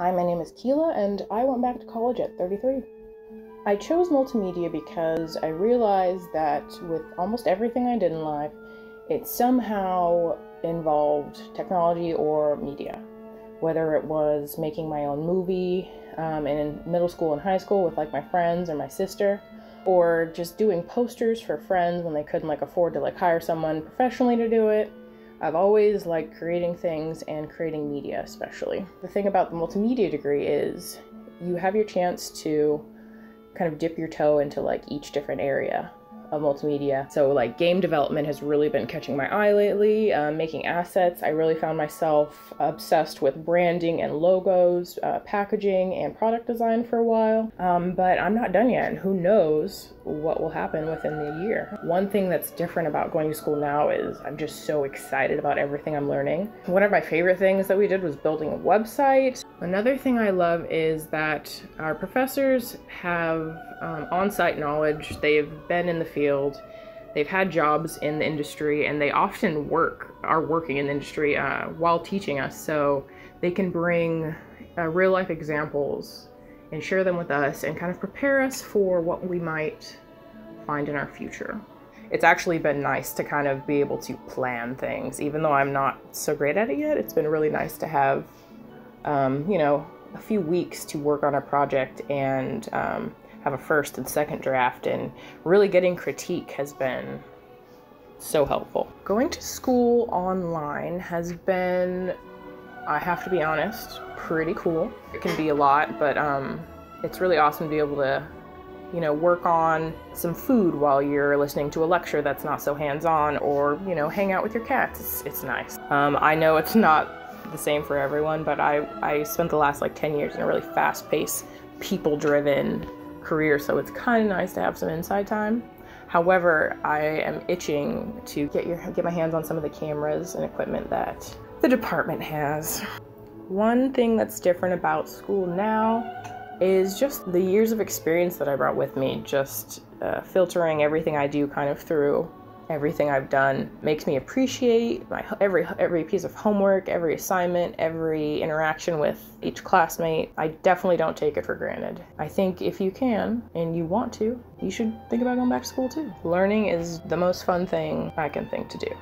Hi, my name is Keela, and I went back to college at 33. I chose multimedia because I realized that with almost everything I did in life, it somehow involved technology or media. Whether it was making my own movie um, in middle school and high school with like my friends or my sister, or just doing posters for friends when they couldn't like afford to like hire someone professionally to do it. I've always liked creating things and creating media, especially. The thing about the multimedia degree is you have your chance to kind of dip your toe into like each different area of multimedia. So like game development has really been catching my eye lately. Uh, making assets, I really found myself obsessed with branding and logos, uh, packaging and product design for a while. Um, but I'm not done yet, and who knows what will happen within the year. One thing that's different about going to school now is I'm just so excited about everything I'm learning. One of my favorite things that we did was building a website. Another thing I love is that our professors have um, on-site knowledge. They've been in the field. They've had jobs in the industry, and they often work are working in the industry uh, while teaching us. So they can bring uh, real life examples and share them with us, and kind of prepare us for what we might find in our future. It's actually been nice to kind of be able to plan things, even though I'm not so great at it yet. It's been really nice to have, um, you know, a few weeks to work on a project and um, have a first and second draft and really getting critique has been so helpful. Going to school online has been, I have to be honest, pretty cool. It can be a lot, but um, it's really awesome to be able to, you know, work on some food while you're listening to a lecture that's not so hands-on, or you know, hang out with your cats. It's, it's nice. Um, I know it's not the same for everyone, but I I spent the last like 10 years in a really fast-paced, people-driven career, so it's kind of nice to have some inside time. However, I am itching to get your get my hands on some of the cameras and equipment that the department has. One thing that's different about school now is just the years of experience that I brought with me, just uh, filtering everything I do kind of through everything I've done makes me appreciate my every every piece of homework, every assignment, every interaction with each classmate. I definitely don't take it for granted. I think if you can and you want to, you should think about going back to school too. Learning is the most fun thing I can think to do.